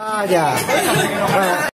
大家，